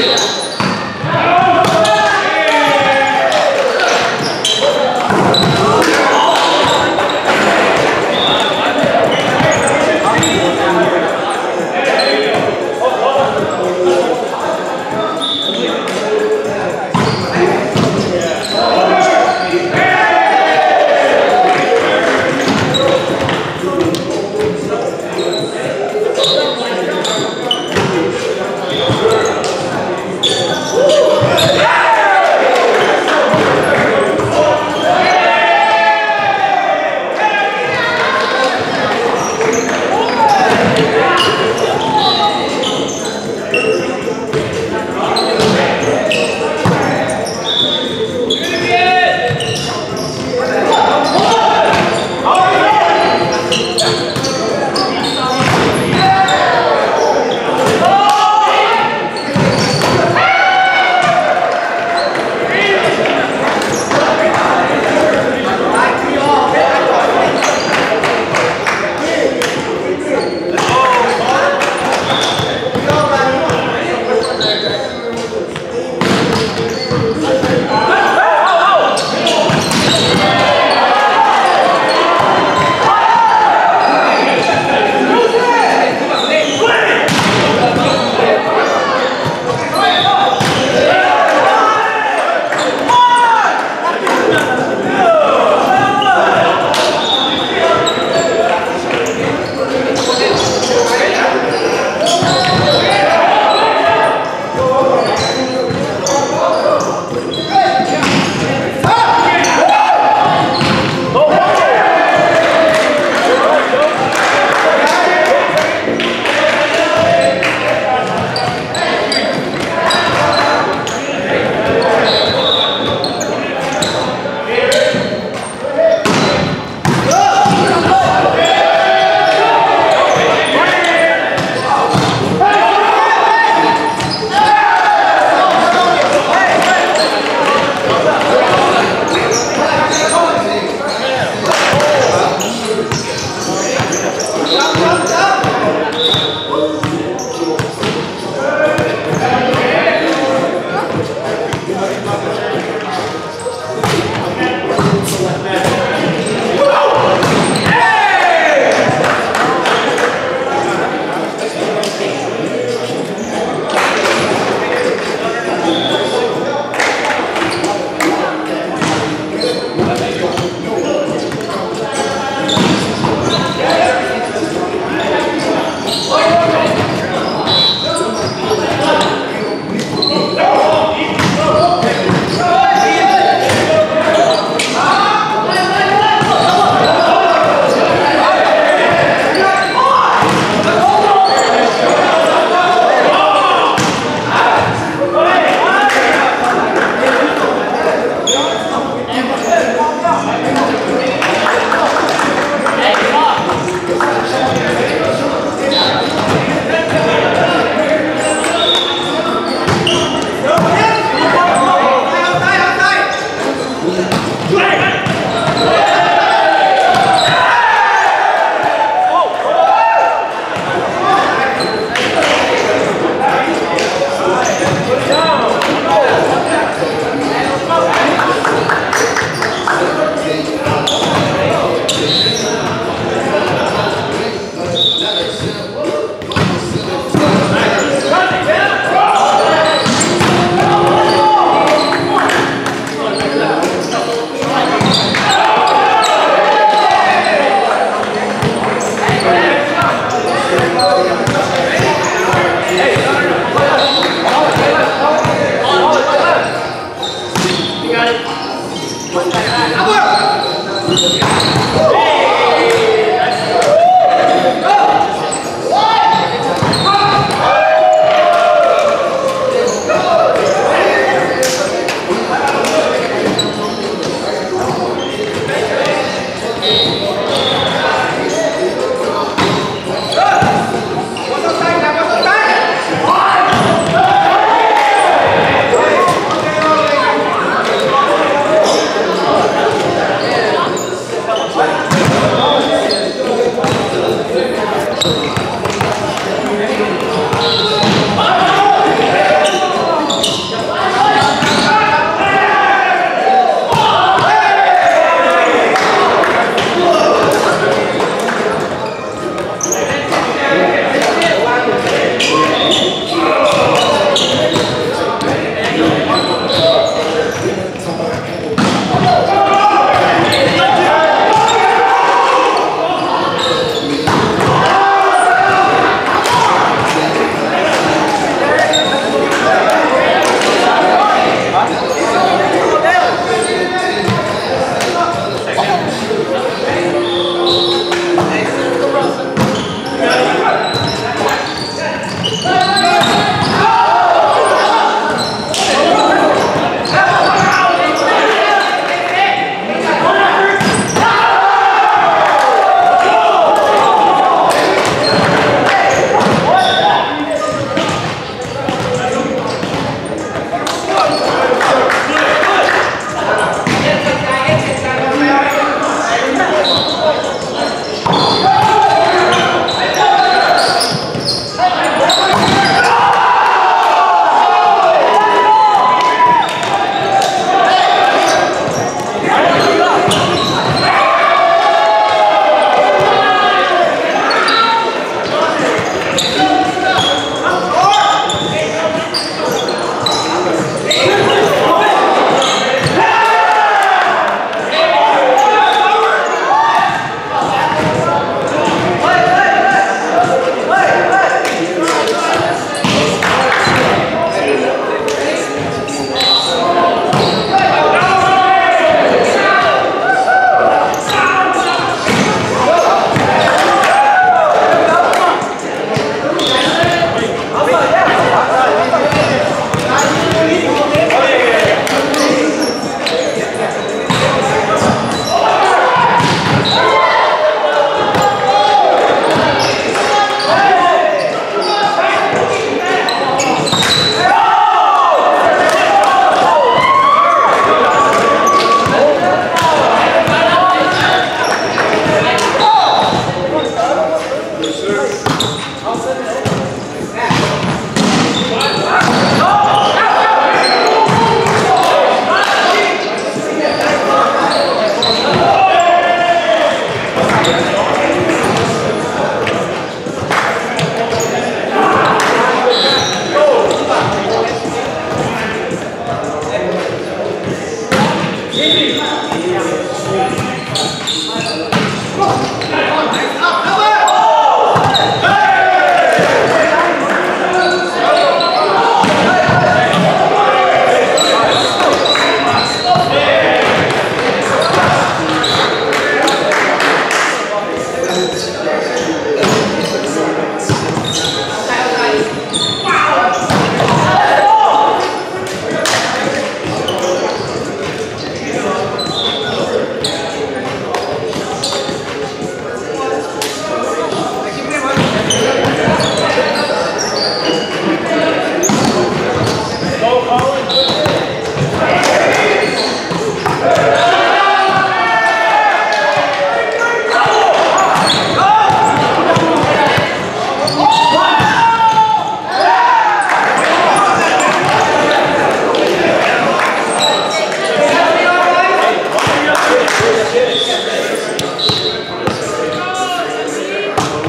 这样。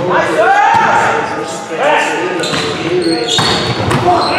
Nice, sir! Hey!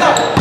さい。